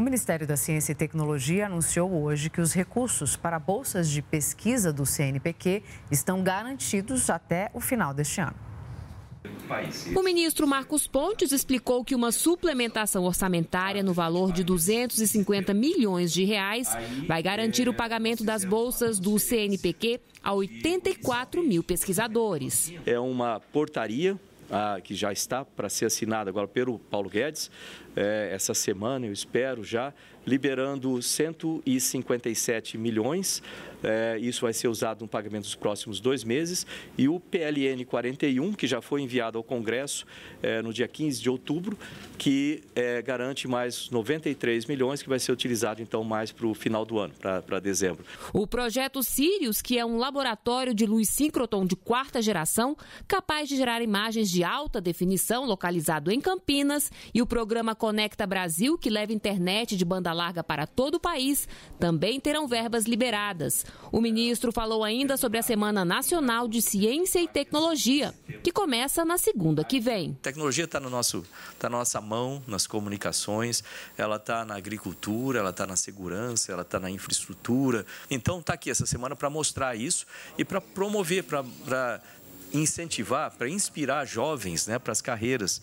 O Ministério da Ciência e Tecnologia anunciou hoje que os recursos para bolsas de pesquisa do CNPq estão garantidos até o final deste ano. O ministro Marcos Pontes explicou que uma suplementação orçamentária no valor de 250 milhões de reais vai garantir o pagamento das bolsas do CNPq a 84 mil pesquisadores. É uma portaria que já está para ser assinada agora pelo Paulo Guedes, é, essa semana, eu espero já, liberando 157 milhões. É, isso vai ser usado no pagamento dos próximos dois meses. E o PLN 41, que já foi enviado ao Congresso é, no dia 15 de outubro, que é, garante mais 93 milhões, que vai ser utilizado então mais para o final do ano, para dezembro. O projeto Sirius, que é um laboratório de luz síncroton de quarta geração, capaz de gerar imagens de alta definição, localizado em Campinas, e o programa Conecta Brasil, que leva internet de banda larga para todo o país, também terão verbas liberadas. O ministro falou ainda sobre a Semana Nacional de Ciência e Tecnologia, que começa na segunda que vem. A tecnologia está no nosso, tá na nossa mão, nas comunicações, ela está na agricultura, ela está na segurança, ela está na infraestrutura. Então está aqui essa semana para mostrar isso e para promover, para incentivar, para inspirar jovens né, para as carreiras.